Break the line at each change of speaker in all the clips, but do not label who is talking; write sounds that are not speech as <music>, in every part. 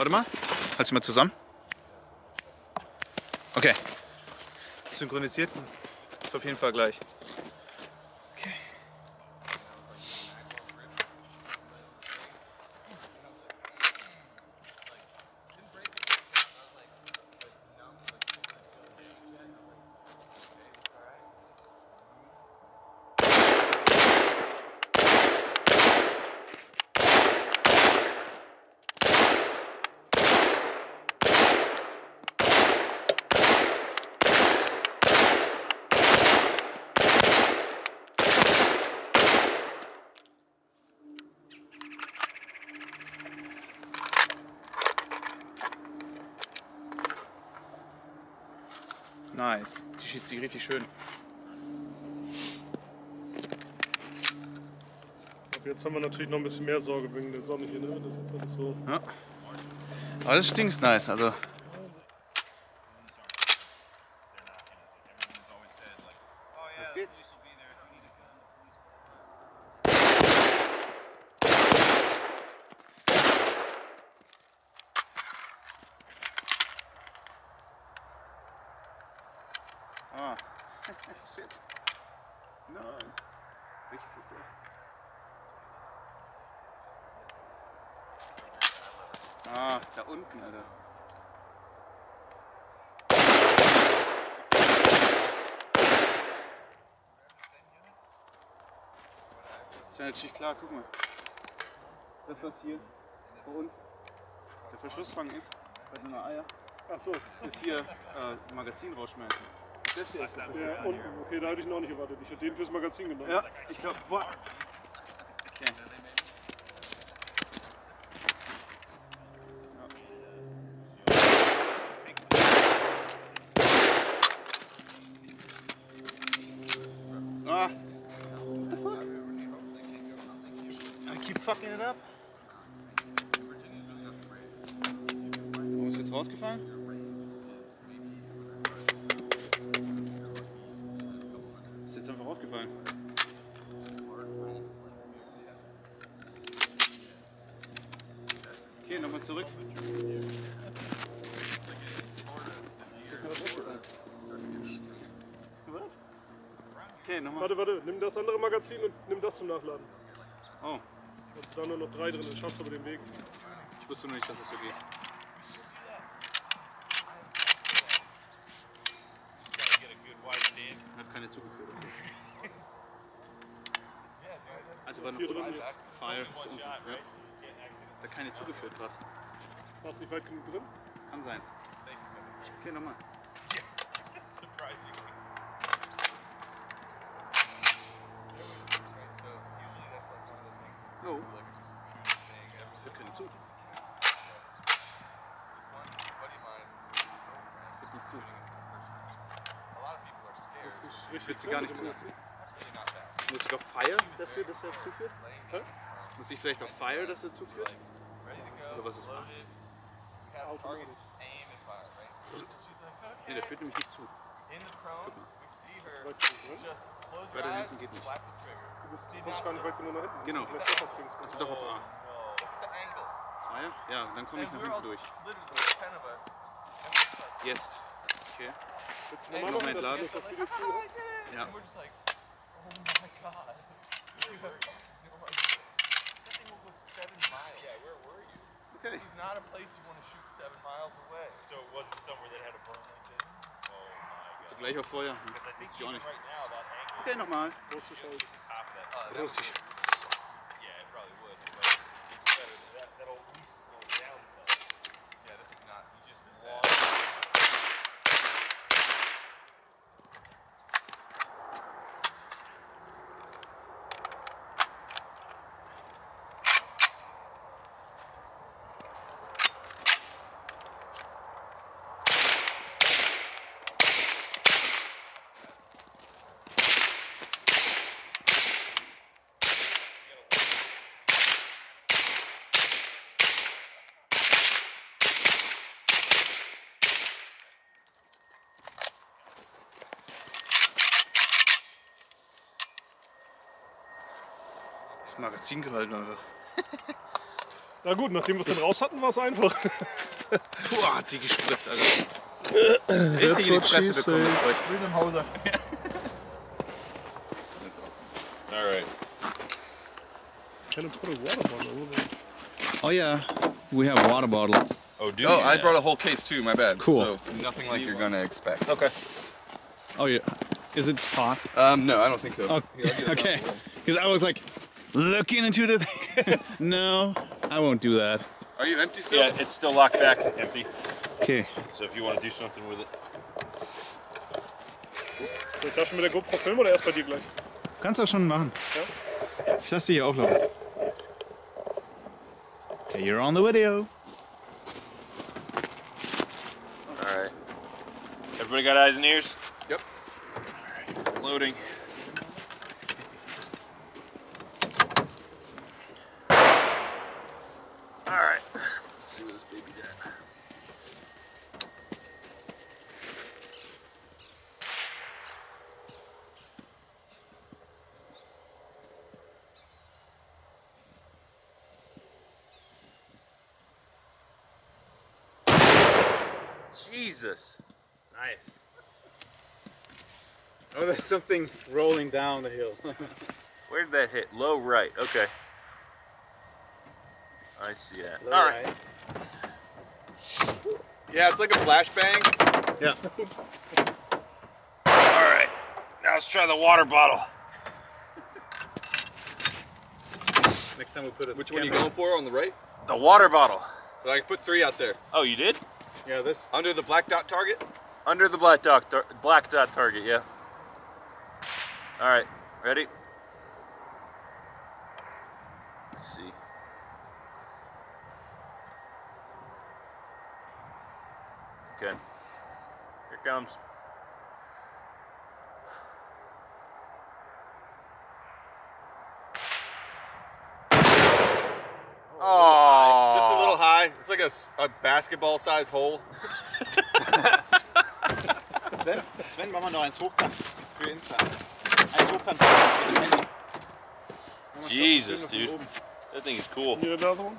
Warte mal. Halt sie mal zusammen. Okay. Synchronisiert. Ist auf jeden Fall gleich. Nice. Die schießt sich richtig schön.
Aber jetzt haben wir natürlich noch ein bisschen mehr Sorge wegen der Sonne hier, ne? Das ist jetzt alles so.
Ja. Aber das stinkt nice. Also. Ah, da unten, Alter. Ist ja natürlich klar, guck mal. Das, was hier bei uns der Verschlussfang ist, bei den Eier,
Ach so.
ist hier äh, Magazin rausschmeißen. Das hier ist der
Ja, unten. Okay, da hätte ich noch nicht erwartet. Ich hätte den fürs Magazin genommen.
Ja, ich glaube, boah. Okay. Ist einfach rausgefallen. Okay, nochmal zurück. Was? Okay, nochmal.
Warte, warte. Nimm das andere Magazin und nimm das zum Nachladen.
Oh,
Also da nur noch drei drin. Dann schaffst du aber den Weg.
ich wusste nur nicht, dass es so geht. Hat keine zugeführt. Also war noch. Fire ist unten. Ja. Da keine zugeführt gerade.
Warst du nicht weit genug drin?
Kann sein. Okay, nochmal.
Surprisingly.
No. Führt keine zu. Führt nicht zu.
Richtig.
Führt sie gar nicht zu. Muss ich auf Fire dafür, dass er zuführt?
Hä?
Muss ich vielleicht auf Fire, dass er zuführt? Oder was ist A? Nee, der führt nämlich nicht zu. Weiter hinten geht nicht.
Du bist, du kommst gar nicht weit genug nach hinten.
Genau. Also doch auf A. Fire? Ja, dann komme ich nach hinten durch. Jetzt. Okay.
Willst du
Ey,
nochmal
Moment,
machen, dass
laden.
du das auf Video tust?
Ja. Okay.
This is not a place you want to shoot seven miles away.
So it wasn't somewhere that had a burn like this? Oh my
So
god.
gleich auf Feuer.
Because I think
Wusste ich auch
even right now that angle
Okay, nochmal.
Große Scheiße.
top of that.
That
Russisch. Das Magazin gehalten, Alter. <laughs>
Na gut, nachdem wir es dann raus hatten, war es einfach. <laughs>
Puh, hat die gespritzt, Alter. Richtig in die Fresse bekommen, das. Zeug.
Freedom Holder.
That's awesome.
All right.
Can I put a water bottle over there?
Oh yeah, we have water bottle.
Oh, do
Oh, I
now?
brought a whole case too, my bad.
Cool.
So nothing like you're gonna expect.
Okay.
Oh yeah, is it hot?
Um, no, I don't think so.
Oh, <laughs> okay, because I was like looking into the thing. <laughs> no, I won't do that.
Are you empty still?
Yeah, it's still locked back, empty.
Okay.
So if you want to do something with it.
Soll ich da schon mit der GoPro filmen oder erst bei dir gleich?
Kannst du schon machen.
Ja.
Ich lasse dich hier auflaufen. Okay, you're on the video.
All right. Everybody got eyes and ears?
Yep.
All right. Loading. All right. Let's see where this baby's at. Jesus.
Nice. Oh, there's something rolling down the hill. <laughs>
Where did that hit? Low right. Okay. I see that. All right.
Yeah, it's like a flashbang.
Yeah. <laughs>
All right. Now let's try the water bottle.
Next time we put it.
Which one are you going for on the right?
The water bottle.
So I put three out there.
Oh, you did?
Yeah, this.
Under the black dot target?
Under the black dot, black dot target, yeah. All right, ready? Let's see. Okay, here comes. Oh,
Just a little high. It's like a basketball sized hole.
Sven, Sven, machen wir noch eins hochkant für Insta. Eins hochkant für den Handy.
Jesus, dude. That thing is cool.
Need another one?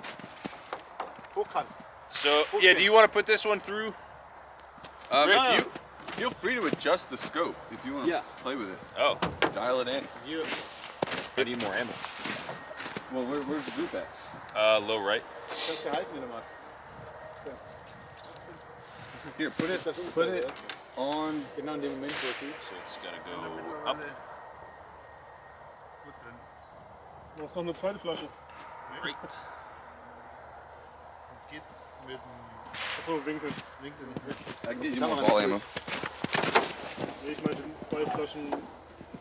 Hochkant.
So, yeah, do you want to put this one through?
Um,
Rick,
if you, feel free to adjust the scope if you want to
Yeah.
play with it.
Oh,
Dial it in.
You.
I need more ammo.
Well, where, where's the group at?
Uh, low right.
Kannst du halten, wenn du magst.
Here, put it, put it on.
Genau in dem Moment, wo.
So it's gotta go up.
Du hast noch eine zweite Flasche.
Right.
Jetzt geht's mit dem
Achso, Winkel.
Winkel nicht wirklich.
I can get you
Sag
more ball ammo.
Nee, ich meinte zwei Flaschen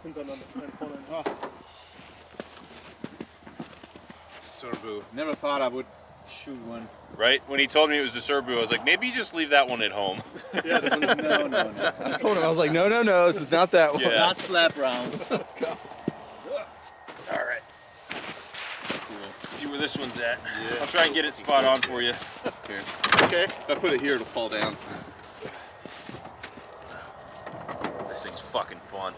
hintereinander. Ein vorne, ein.
Serbu. Never thought I would shoot one.
Right? When he told me it was a Serbu, I was like, maybe you just leave that one at home. <laughs>
Yeah, no, no, no. <laughs>
I told him, I was like, no, no, no, this is not that one.
Yeah.
Not slap rounds. <laughs>
Oh, All right. Cool. See where this one's at. I'll try and get it spot on for you.
Here. Okay. If I put it here, it'll fall down.
This thing's fucking fun.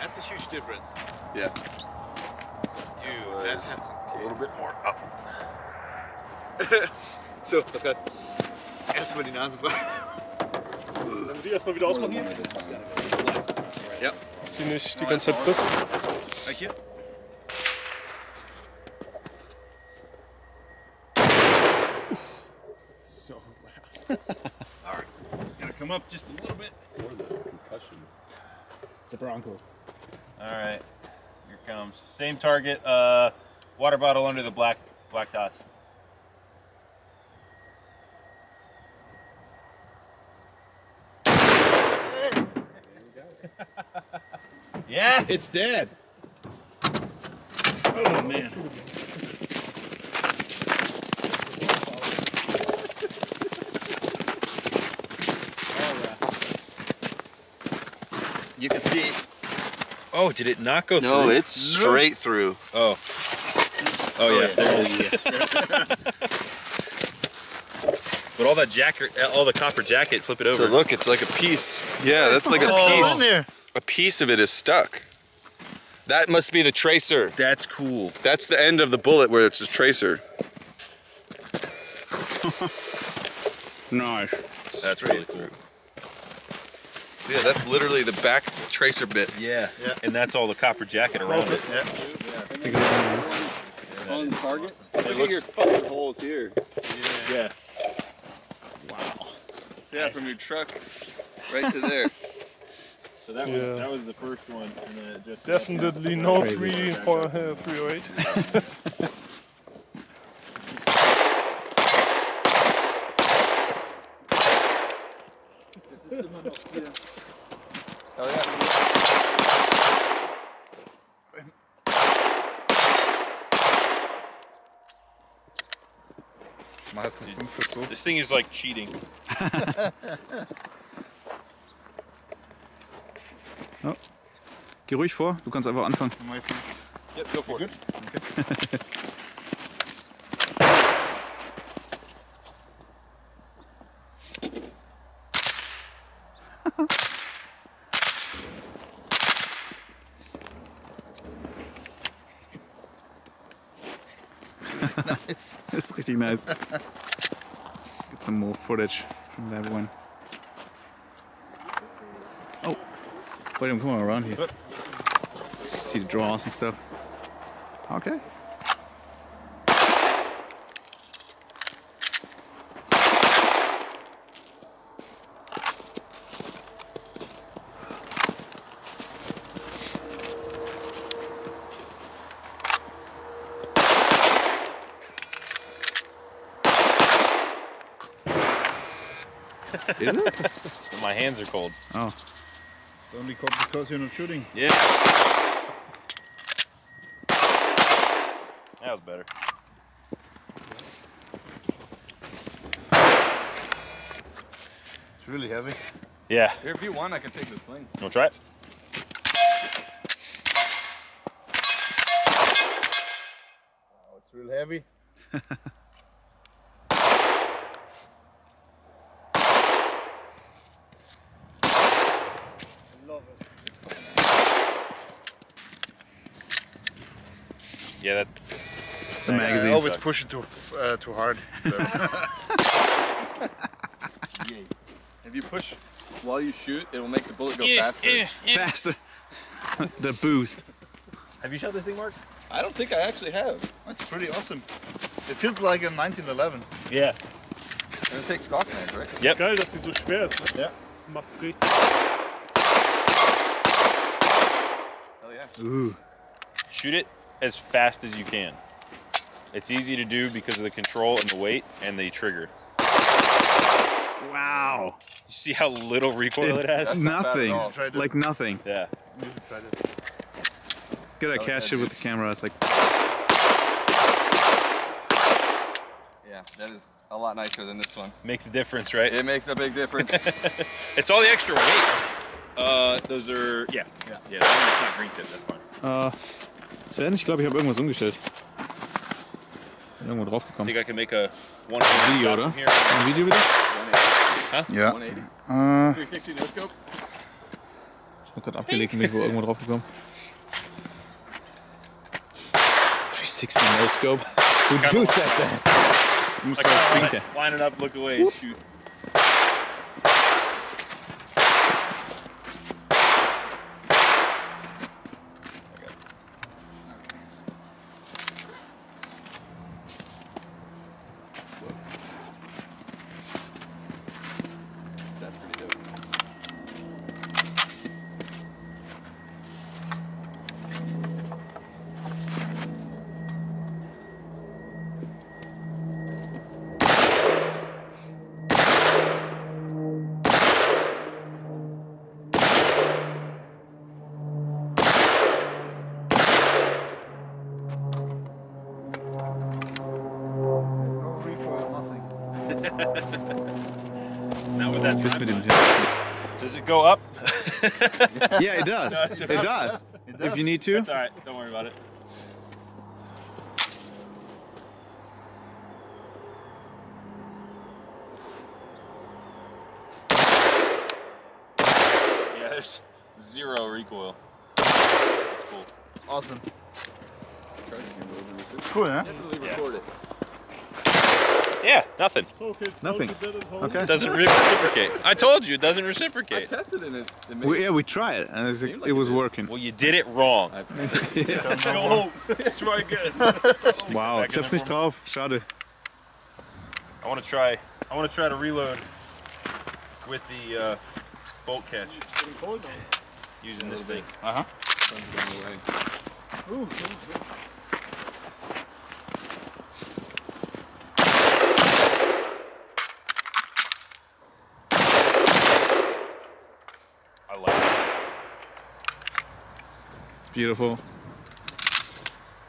That's a huge difference. Yeah.
Dude,
That, that's
a little bit more up. <laughs>
So, Pascal. Erstmal die Nase frei.
Wollen wir die erstmal wieder ausmachen?
Ja.
Dass die nicht die ganze Zeit frisst.
Hier.
So loud. <laughs>
Alright, It's gonna come up just a little bit.
Or the concussion.
It's a Bronco.
All right, here it comes. Same target. Uh, water bottle under the black black dots. Yeah.
It's dead.
Oh man. You can see. Oh, did it not go
No,
through?
it's straight through.
Oh. Oh, oh yeah, there it is. but <laughs> But all that jacket, all the copper jacket, flip it over.
So look, it's like a piece. Yeah, that's like a
Oh,
piece.
in there.
A piece of it is stuck. That must be the tracer.
That's cool.
That's the end of the bullet where it's a tracer. <laughs>
Nice.
That's really cool.
Yeah, that's literally the back tracer bit.
Yeah.
Yeah.
And that's all the copper jacket around it. Yeah.
On target.
It
Look at your fucking holes here.
Yeah. Wow.
Yeah, from your truck right to there. <laughs>
So that
Yeah.
was that was the first one, and then it just
Definitely no three for uh, 308.
Oh yeah.
This thing is like cheating. <laughs>
Geh ruhig vor, du kannst einfach anfangen.
Yep, go for it.
Das ist richtig nice. Get some more footage from that one. Wait, I'm coming around here. See the draws and stuff. Okay. Is it? <laughs>
My hands are cold.
Oh.
It's only cold because you're not shooting.
Yeah. That was better.
It's really heavy.
Yeah.
Here, if you want, I can take the sling.
You wanna try it?
Oh, it's real heavy. <laughs>
Yeah, that
The magazine.
I always push it too uh, too hard. So. <laughs>
If you push while you shoot, it will make the bullet go
Yeah,
faster.
yeah, yeah.
Faster. <laughs> the boost.
Have you shot this thing, Mark?
I don't think I actually have.
That's pretty awesome. It feels like a 1911.
Yeah.
And it takes Glock knives, right?
Yep.
Geil, dass sie so schwer ist. Ne?
Ja.
Das macht richtig.
Hell yeah.
Ooh.
Shoot it as fast as you can. It's easy to do because of the control and the weight and the trigger.
Wow.
You see how little recoil it has?
That's not
Nothing.
all.
Tried it.
Like nothing.
Yeah.
Good, I catch it with the camera. It's like,
Yeah, that is a lot nicer than this one.
Makes a difference, right?
It makes a big difference. <laughs>
It's all the extra weight. Uh, those are yeah, yeah, yeah. that one's not green tip. That's fine.
äh, Sven, ich glaube, ich habe irgendwas umgestellt. Bin irgendwo drauf
I
gekommen.
think I can make a one
Video,
shot
oder? Ein Video bitte?
Ja.
180.
Uh,
360 no scope.
Ich bin gerade abgelegt und bin ich wo irgendwo <laughs> drauf gekommen. 360 no scope. Who
like-
said that?
Line it up, look away, shoot. that
Just mit
Does it go up? <laughs>
yeah, it does. No, it, does. <laughs> it does. If you need to.
It's all right. Don't worry about it. Yeah, there's zero recoil. That's cool.
Awesome.
Cool, huh?
Nothing.
So, okay, it's
Nothing.
going to bed at home.
Okay.
Doesn't <laughs> reciprocate. I told you it doesn't
I
reciprocate.
tested it. It, it made
We, yeah, we tried it, and it's,
Seemed like
it was
it
working.
Well, you did it wrong.
I,
Go home. Try again.
Wow,
back
ich
in
hab's
the
nicht drauf. Schade.
I want to try. I want to try to reload with the uh, bolt catch
It's getting cold now.
using this thing.
Uh huh.
sun's going away.
Ooh, ooh, ooh.
I like it.
It's beautiful.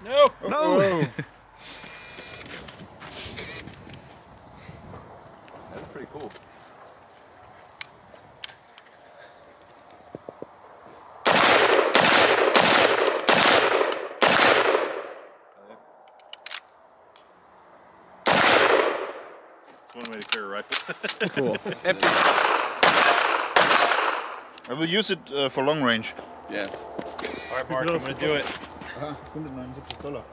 No. <laughs>
No!
That's pretty cool.
It's one way to carry a rifle. <laughs>
cool.
Empty. I will use it uh, for long range.
Yeah.
All right, Mark, I'm gonna do it.
Aha, 179 Dollar.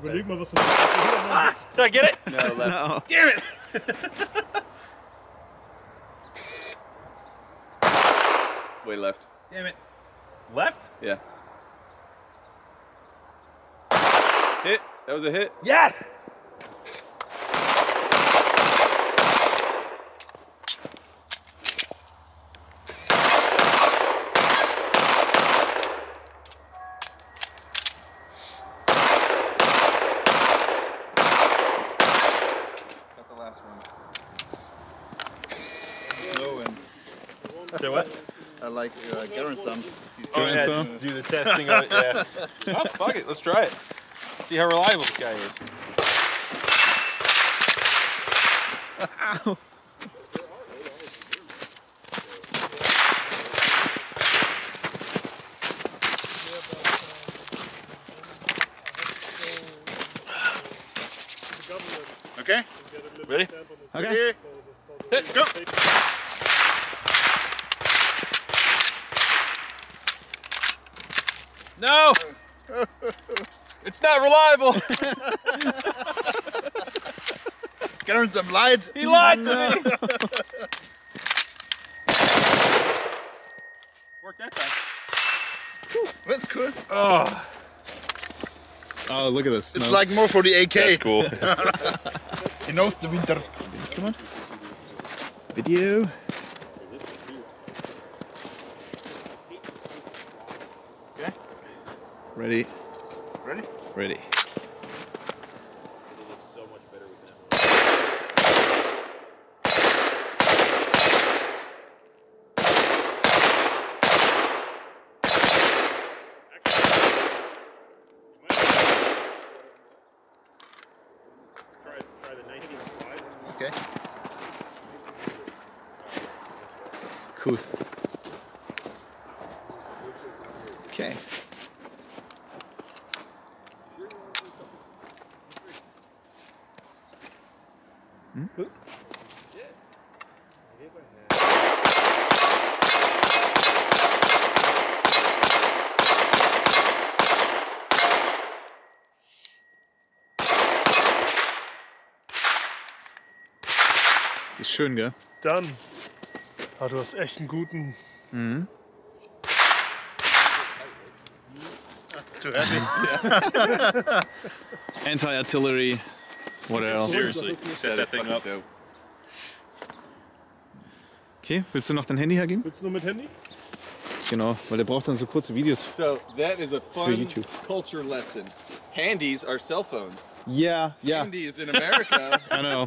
Überleg mal, was du machst.
Did I get it?
No, left.
No.
Damn it!
Way left.
Damn it. Left?
Yeah. Hit. That was a hit.
Yes.
Got the last one. Slow and
Say what?
I like uh, Garen some. He's
yeah,
so?
just do the testing of it. Yeah. <laughs> oh, fuck it. Let's try it. See how reliable this guy is.
Okay.
Ready?
Okay.
Hit, go. No. It's not reliable. <laughs>
Garen some light.
He lied to me. Worked that time.
That's cool.
Oh,
Oh, look at this.
It's like more for the AK.
that's cool. <laughs>
He knows the winter. Come on.
video. Ready?
Ready?
Ready.
Try, try the 1905.
Okay.
Cool. Schön, gell?
Dann. Ah, du hast echt einen guten.
Mhm.
Too heavy. <laughs>
Anti-artillery. What else?
Seriously, set that thing up.
Dope.
Okay, willst du noch dein Handy hergeben?
Willst du nur mit Handy?
Genau, weil der braucht dann so kurze Videos.
So that is a fun
YouTube.
culture lesson. Handies are cell phones.
Yeah, yeah.
Handies in America. <laughs>
I know.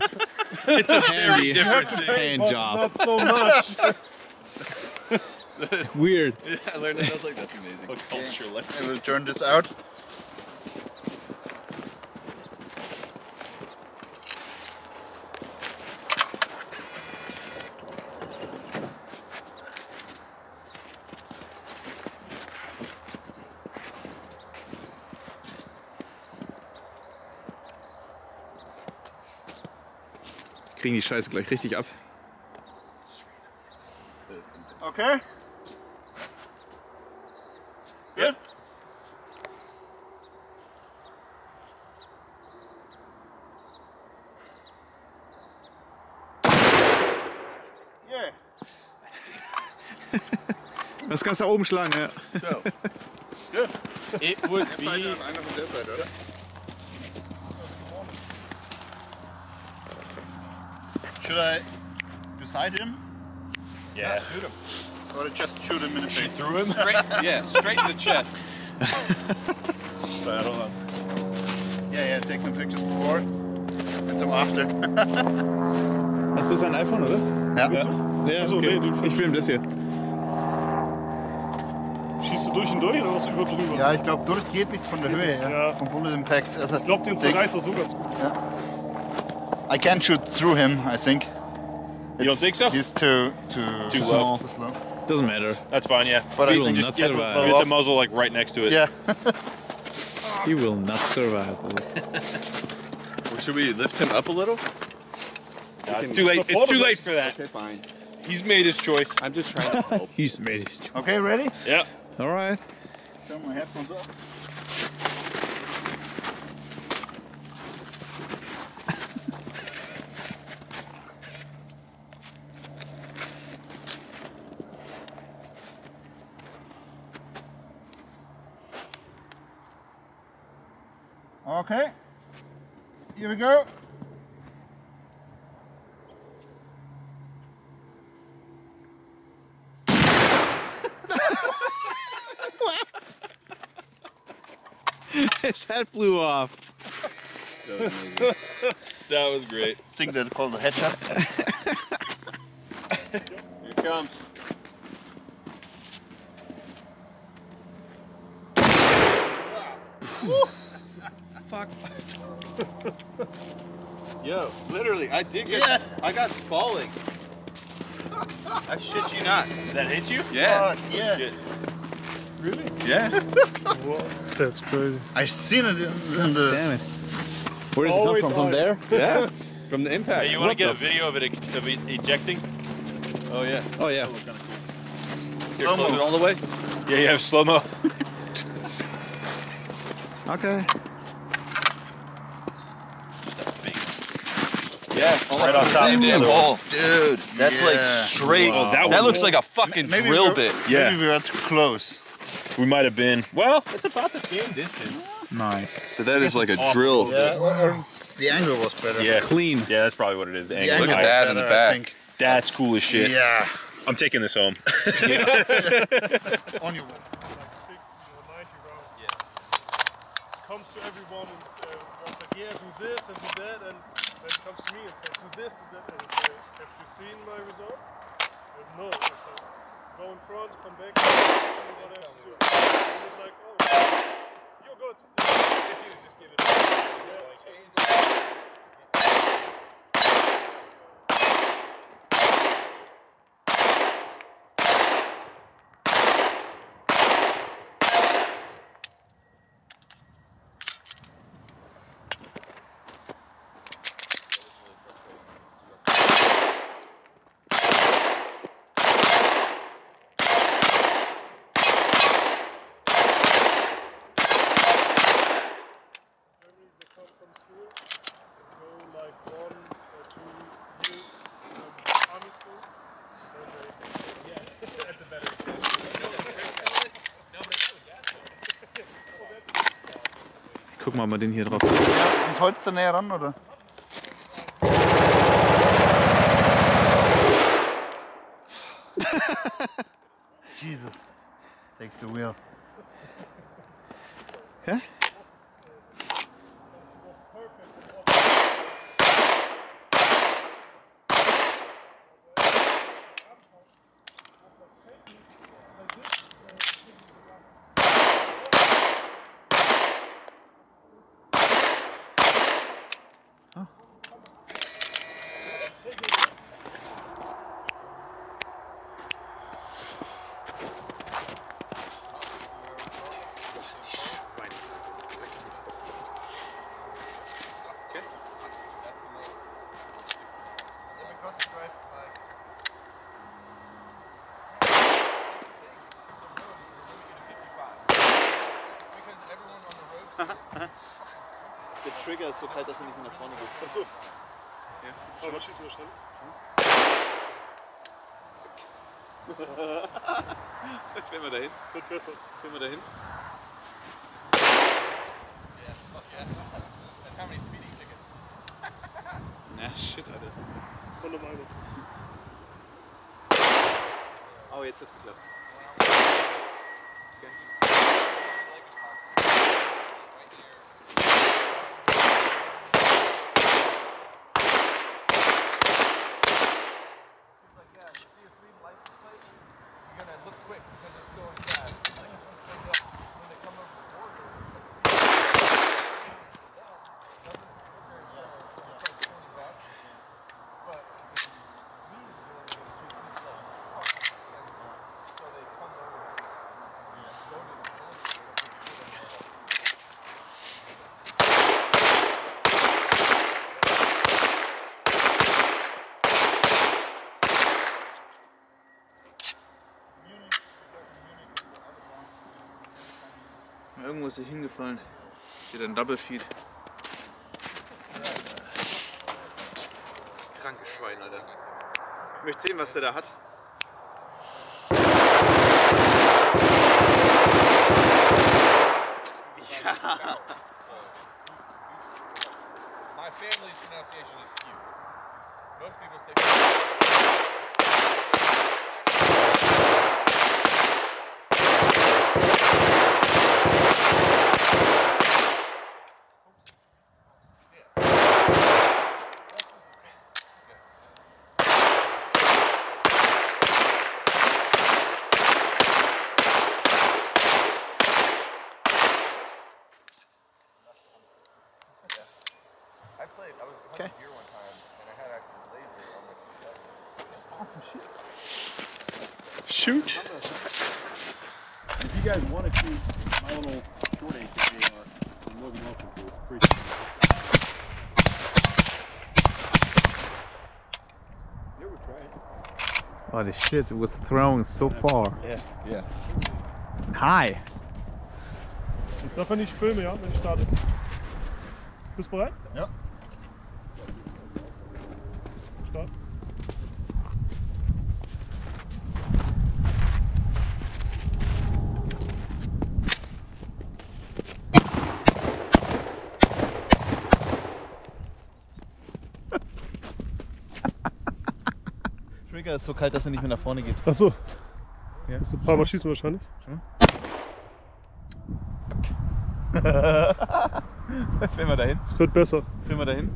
It's a <laughs> very different thing.
Hand job.
Not so much.
It's <laughs> weird.
yeah, I learned it. I was like, that's amazing.
Culture
I
lesson.
will turn this out.
Kriegen die Scheiße gleich richtig ab.
Okay. Good. Yeah. <laughs>
Das kannst du da oben schlagen, ja.
So.
It would
Der Seite
be.
einer von der Seite, oder? Should I beside him
Yeah, shoot him.
or just shoot him in the face?
Through him.
Straight, <laughs> yeah, straight in the chest. <laughs>
But I don't know.
Yeah, yeah. Take some pictures before and some after. <laughs>
Hast du sein iPhone, oder?
Ja.
Ja,
Achso, nee, du-
Ich film das hier.
Schießt du durch und durch oder was über drüber?
Ja, ich glaube, durch geht nicht von der Höhe her.
Ja.
Vom Bullet Impact. Also,
Ich glaube, den zerreißt er so ganz gut.
I can't shoot through him, I think.
You don't think so?
He's too too,
Too
Small.
too slow.
Doesn't matter.
That's fine. Yeah.
But I
He will
think
not
it's yeah,
survive.
blow
Get
off.
the muzzle like right next to it.
Yeah. <laughs>
He will not survive this.
Well, should we lift him up a little?
No, it's too late. It's too late for that.
Okay, fine.
He's made his choice.
I'm just trying to help. <laughs>
He's made his choice.
Okay, ready?
Yep.
Alright.
Turn my headphones off. Okay. Here we go. <laughs>
His head <laughs> blew off.
That was great.
think that's called a headshot. <laughs>
Yo, literally, I did get.
Yeah.
I got spalling. I shit you not.
That hit you?
Yeah.
Fuck, yeah.
Shit.
Yeah. <laughs>
That's crazy.
I seen it in, in the.
Damn it. Where does it come
Always
from? From there?
Yeah. <laughs> From the impact.
Hey, you want to
What
get a video of it of it ejecting?
Oh yeah.
Oh yeah.
Oh, Here, close it all the way.
Yeah, you have slow mo. <laughs>
Okay.
Yeah.
Right on top of the
damn
other
hole. Dude, that's like straight.
Oh, that
that
one-
looks like a fucking
Maybe
drill
we're-
bit.
Yeah.
Maybe we are too close.
We might have been. Well, it's about the same distance.
Nice.
But that is like a
Awful.
drill.
Yeah, or, or the angle was better.
Yeah.
Clean.
Yeah, that's probably what it is. The
The
angle.
angle
Look at
was
that in the back.
think.
That's cool as shit.
Yeah.
I'm taking this home. <laughs> <laughs>
On your
Like 60 or 90 rounds. Yeah. Comes to everyone and uh, was like, yeah, do this and do that. And then it comes to me and says, do this, do that. And I say, have you seen my result? But no. I said, go in front, come back, me what I have to do. And he like, oh, you're good. <laughs> was just giving Germany,
Guck mal, mal den hier drauf.
Ja, ans Holz da näher ran, oder? <laughs> Jesus. Takes the wheel.
Trigger ist so kalt, dass er nicht mehr nach vorne geht.
Achso,
Ja,
aber schießen wir schnell. <laughs>
Jetzt werden wir dahin.
Wird besser.
Gehen wir dahin.
How many speeding tickets?
Na, shit, Alter.
Von der Meinung.
Oh, jetzt hat's geklappt.
Irgendwo ist er hingefallen. Steht ein Double Feed.
Krankes Schwein, Alter. Ich möchte sehen, was der da hat.
My family's pronunciation is Hughes. Most people say.
Shoot! If you guys want to shoot my little short AKG, uh, I'm more than welcome to. Appreciate it. Yeah, we try it.
Holy shit, it was thrown so far.
Yeah, ja.
High.
Ich darf ja nicht filmen, ja, wenn ich starte. Bist du bereit?
Ja.
Trigger ist so kalt, dass er nicht mehr nach vorne geht.
Achso. Ja, so ein paar Mal schießen wir wahrscheinlich. <laughs>
Filmen wir dahin.
Es wird besser.
Filmen wir dahin.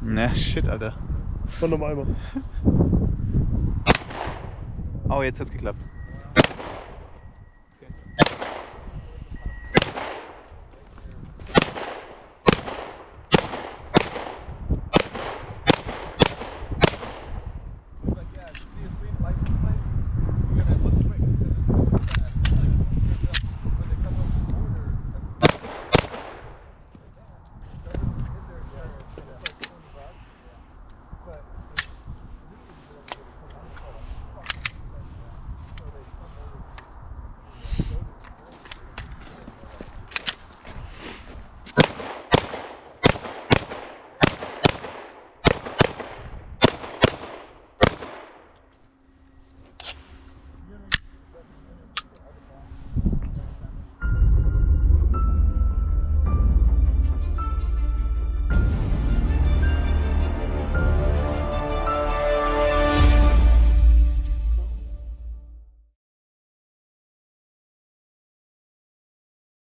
Na, shit, Alter.
Von einem Eimer.
Oh, jetzt hat's geklappt.